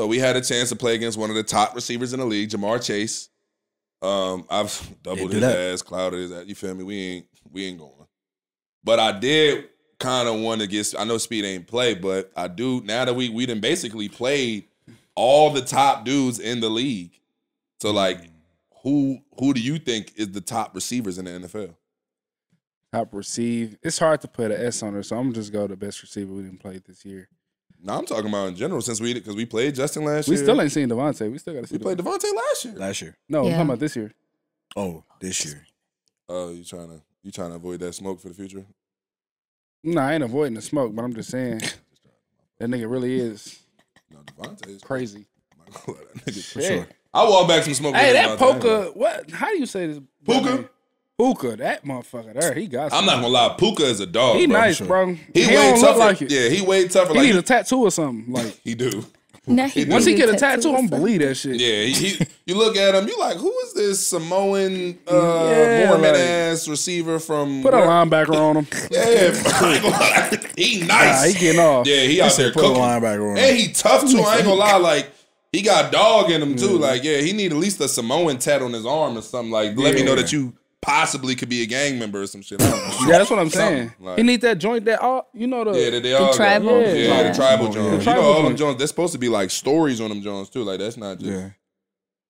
So we had a chance to play against one of the top receivers in the league, Ja'Marr Chase. Um, I've doubled his that. ass, clouded his ass. You feel me? We ain't we ain't going. But I did kind of want to get. I know Speed ain't play, but I do now that we we done basically played all the top dudes in the league. So like, who who do you think is the top receivers in the NFL? Top receive. It's hard to put an S on her, so I'm just go the best receiver we didn't play this year. No, I'm talking about in general since we because we played Justin last We year. We still ain't seen Devontae. We still got to see. we played Devontae last year. Last year. No, I'm talking about this year. Oh, this year. Oh, you trying to you trying to avoid that smoke for the future? No, I ain't avoiding the smoke, but I'm just saying that nigga really is No, Devontae is crazy. that nigga For sure. I walk back some smoke. Hey, that Devontae. Puka, what? How do you say this? Puka? Puka, that motherfucker there, he got. I'm not gonna lie, Puka is a dog. He bro. nice, sure. bro. He, He, way don't tougher. look like it. Yeah, he way tougher. He Like need he, a tattoo or something. Like he do. Now he once he get a tattoo, or I'm something. believe that shit. Yeah, he, he. You look at him, you like, who is this Samoan uh, Yeah, Mormon like- ass receiver from? Put a linebacker on him. Yeah, I ain't he Nah, nice. he getting off. yeah, he out there Said put a cooking. linebacker on. him. And he tough too. I ain't gonna lie, like he got dog in him too. Mm. Like, yeah, he need at least a Samoan tat on his arm or something. Like, let me know that you possibly could be a gang member or some shit. I don't know. Yeah, that's what I'm saying. like- he need that joint that all you know the Yeah, that they all got. tribal? Yeah, Yeah. the tribal Yeah. Jones. The You know, tribal all them joint. Jones. There's supposed to be like stories on them Jones too. Like that's not just. Yeah.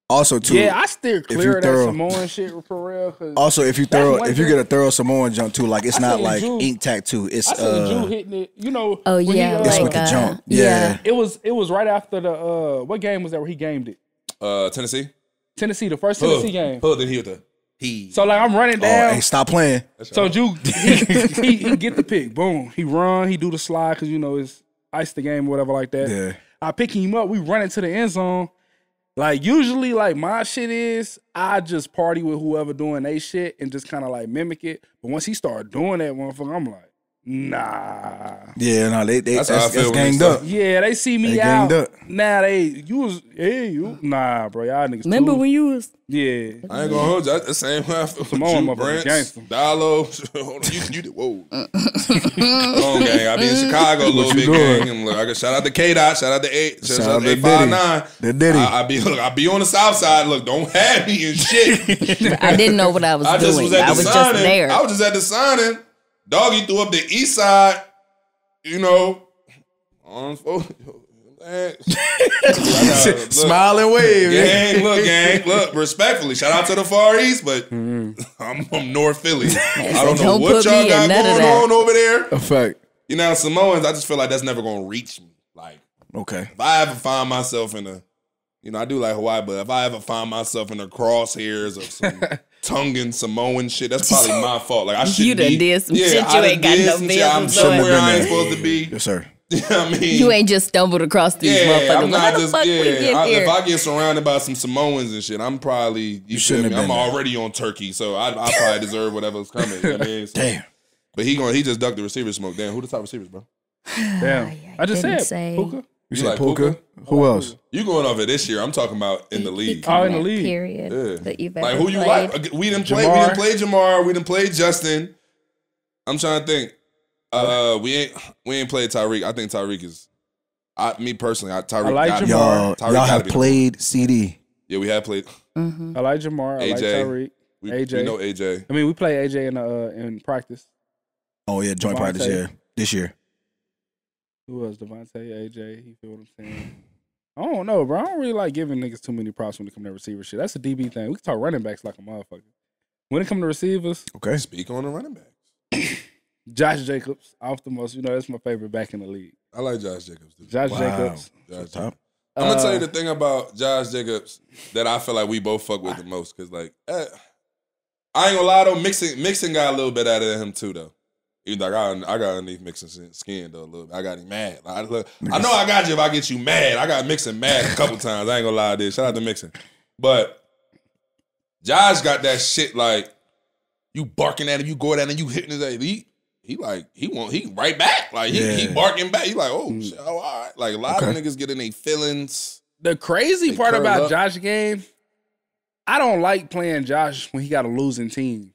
Also, too. yeah, I steer clear of that throw- Samoan shit for real. Also, if you That's throw, if you thing. get a thorough Samoan jump too, like it's I not like Drew- ink tattoo. It's I uh, Drew hitting it. You know. Oh when he, yeah, uh, it's like with the uh, jump. Yeah. Yeah. It was it was right after the uh what game was that where he gamed it? Uh, Tennessee. Tennessee, the first Tennessee Huh. game. Huh, then he with the he. So like I'm running Oh, down. hey, stop playing. so Drew he, he he get the pick. Boom. He run, he do the slide because you know it's ice the game or whatever like that. Yeah. I pick him up, we run into the end zone. Like usually, like my shit is I just party with whoever doing they shit and just kind of like mimic it. But once he started doing that motherfucker, I'm like, nah. Yeah, no, they they That's that's, how I that's, feel when ganged up. Yeah, they see me They out. ganged up. Nah, they you was hey you nah, bro. Y'all niggas. Remember too- when you was Yeah. I ain't gonna hold you. That's the same way I feel. Come with on, you, motherfucker, Brent, gangster. Dalo. Hold on, you, you did whoa. Uh. Come on, gang. I be in Chicago a little bit, doing? gang. Look, I got shout out to K Dot, shout out to eight, shout, Shout out out to to eight five nine. The Diddy. I, I be look, I be on the south side. Look, don't have me and shit. I didn't know what I was I just doing. was at the was signing. just there. I was just at the signing. Doggy threw up the east side. You know, on. I gotta- look. Smile and wave. Gang, look, gang, look. Respectfully, shout out to the Far East, but mm-hmm. I'm from North Philly. I don't know don't what y'all got in none of going on over there. A fact. You know, Samoans. I just feel like that's never gonna reach me. Like, Okay. if I ever find myself in a, you know, I do like Hawaii, but if I ever find myself in the crosshairs of some Tongan Samoan shit, that's probably my fault. Like I should You done be, did some shit you I done ain't got did no business I'm doing. somewhere I ain't Shouldn't have been supposed to be. Yes, sir. You know what I mean? you ain't just stumbled across these Yeah, motherfuckers. I'm not the just. fuck we Yeah, get I, here? if I get surrounded by some Samoans and shit, I'm probably you, feel shouldn't me? have I'm been there. already on turkey, so I, I probably deserve whatever's coming. You know I mean? So- Damn. But he going he just ducked the receiver smoke. Damn, who the top receivers, bro? Damn. I just didn't said say. Puka. You You said like Puka? Puka? Who else? You going off it this year? I'm talking about in the league. he Oh, in the league. Period. Yeah. That you've ever Like who you played. like? We didn't play. We didn't play Ja'Marr. We didn't play Justin. I'm trying to think. Uh, we ain't we ain't played Tyreek. I think Tyreek is. I me personally, I Tyreek. I like got- Ja'Marr. Y'all, Tyreek y'all have played CD. Yeah, we have played. Mhm. I like Ja'Marr. I like Tyreek. We, AJ. we know AJ. I mean, we play AJ in uh in practice. Oh yeah, joint Devontae. practice. Yeah, this year. Who else? Devontae, AJ. You feel what I'm saying? I don't know, bro. I don't really like giving niggas too many props when it come to receiver shit. That's a DB thing. We can talk running backs like a motherfucker. When it come to receivers, Okay. Speak on the running backs. Josh Jacobs, off the most. You know, that's my favorite back in the league. I like Josh Jacobs. Too. Josh Wow. Jacobs. Josh Top. I'm gonna tell Uh, you the thing about Josh Jacobs that I feel like we both fuck with the most because like eh, I ain't gonna lie though, Mixon Mixon got a little bit out of him too though. He's like I, I got underneath Mixon skin though a little bit. I got him mad. Like, I, look, I know I got you if I get you mad. I got Mixon mad a couple times. I ain't gonna lie to this. Shout out to Mixon, but Josh got that shit like you barking at him, you go at him, you hitting his ass. He, he like he want he right back like he, he barking back. He like oh, Mm. shit, oh all right. Like a lot of niggas get in their feelings. The crazy part about up. Josh game, I don't like playing Josh when he got a losing team.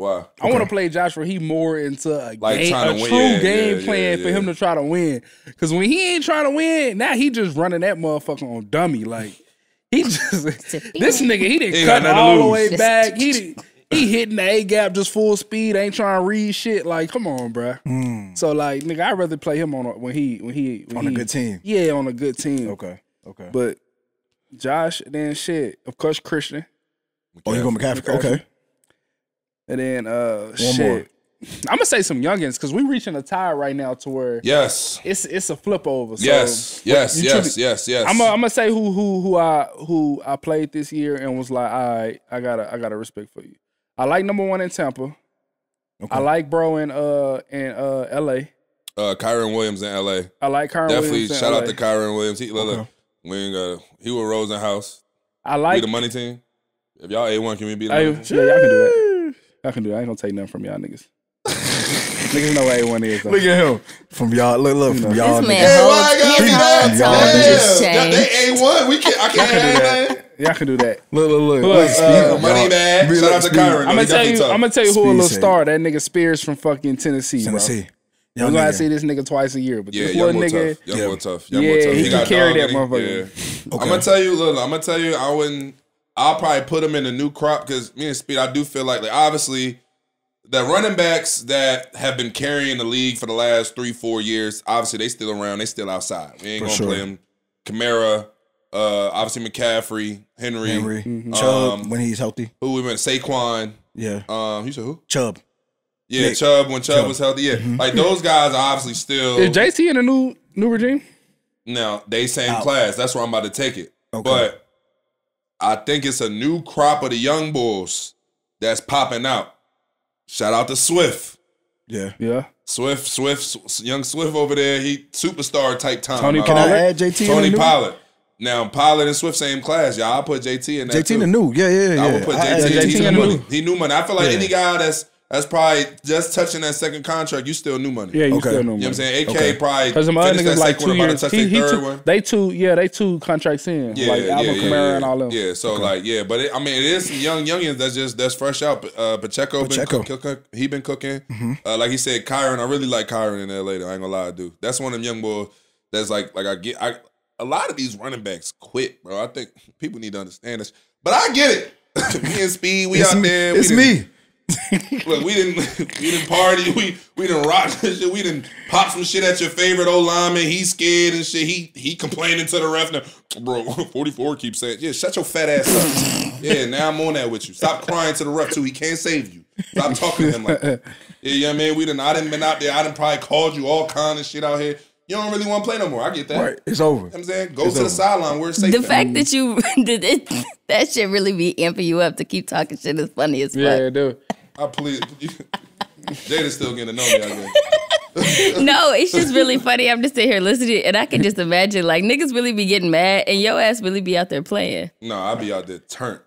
Why? I want to play Joshua he more into a, Like game, a true Yeah, game yeah, plan yeah, for him to try to win. Because when he ain't trying to win, now he just running that motherfucker on dummy. Like he just this nigga, he didn't cut got all the way back. He did, he hitting the A gap just full speed. Ain't trying to read shit. Like come on, bruh. Hmm. So like nigga, I'd rather play him on a, when he when he when On a good team. Yeah, on a good team. Okay. Okay. But Josh, then shit, of course Christian. oh, you go McCaffrey. Okay. And then uh One shit. more. I'm gonna say some youngins because we're reaching a tie right now to where Yes. it's it's a flip over. So yes. Yes. Yes. truly- Yes. Yes. I'm gonna say who who who I who I played this year and was like, all right, I gotta I gotta respect for you. I like number one in Tampa. Okay. I like bro in uh in uh LA. uh, Kyren Williams in L.A. I like Kyren Definitely Williams shout LA. out to Kyren Williams. He, look, Okay. we ain't got he with Rosenhaus. I we like the money team. If y'all A one, can we be the I, money yeah, y'all can do that. Y'all can do that. I ain't gonna take nothing from y'all niggas. niggas know what A1 is. Though. Look at him. From y'all. Look, look. From y'all. This man niggas. Hey, why I gotta be whole? Y'all niggas. just Yeah, they A one. We can't. I can't can do have that. that. Y'all can do that. Look, look, look. Look, look uh, Money y'all- bag. Shout out to Kyren. I'm gonna tell you. tough. I'm gonna tell you who a little star. That nigga Spears from fucking Tennessee. Tennessee. Bro. Young We gotta nigga. see this nigga twice a year, but Yeah, this young little boy nigga. tough. Young Yeah. boy tough. Young Yeah, boy tough. he He, can got carry that motherfucker. Yeah. Okay. I'm gonna tell you. Look, I'm gonna tell you. I wouldn't. I'll probably put him in the new crop because me and Speed. I do feel like, like obviously, the running backs that have been carrying the league for the last three, four years. Obviously, they still around. They still outside. We ain't For gonna sure. play them. Kamara, uh, obviously McCaffrey, Henry, Henry. Mhm. Chubb Um, when he's healthy. who we went Saquon. Yeah. Um, you said who? Chubb. Yeah, Nick. Chubb when Chubb, Chubb. was healthy. Yeah, like those guys are obviously still Is JT in a new new regime? No, they same Out. class. That's where I'm about to take it. Okay. But I think it's a new crop of the young bulls that's popping out. Shout out to Swift. Yeah. Yeah. Swift, Swift, young Swift over there. He superstar type time. Tony out. Can I Pollard? add JT? Tony in the new? Pollard. Now Pollard and Swift same class. Y'all, I'll put JT in that JT too. in the new. Yeah, yeah, yeah. I would put I add JT, JT He's in new the money. new. He new money. I feel like Yeah. any guy that's that's probably just touching that second contract, you still new money. Yeah, you Okay. still know. You know what I'm saying? AK Okay. probably Because them other niggas like two one, about to years. touch He, he third two, one. they two, yeah, they two contracts in. Yeah, like yeah, Alvin yeah, Kamara yeah, and all them. Yeah, so like, yeah, but it, I mean, it is some young youngins that's just that's fresh out. Uh, Pacheco, Pacheco. been cook, he been cooking. Uh, like he said, Kyren. I really like Kyren in L.A. Though, I ain't gonna lie, I do. That's one of them young boys that's like, like I get, I a lot of these running backs quit, bro. I think people need to understand this, but I get it. me and Speed, we It's out me. there. It's we done- me. Look, we didn't we didn't party. We we didn't rock this shit. We didn't pop some shit at your favorite old lineman. He's scared and shit. He he complaining to the ref. Now, Bro, 44 keeps saying, yeah, shut your fat ass up. yeah, now I'm on that with you. Stop crying to the ref too. He can't save you. Stop talking to him like that. Yeah, you know what I mean? We didn't I didn't been out there. I didn't probably called you all kind of shit out here. You don't really want to play no more. I get that. Right. It's over. You know what I'm saying? Go It's to the sideline where it's safe. The at. fact that you did it, that shit really be amping you up to keep talking shit is funny as fuck. Yeah, dude. I please Jayda's still getting to know me, I guess. no, it's just really funny. I'm just sitting here listening, and I can just imagine like niggas really be getting mad, and yo ass really be out there playing. No, I be out there turned.